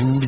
Ooh.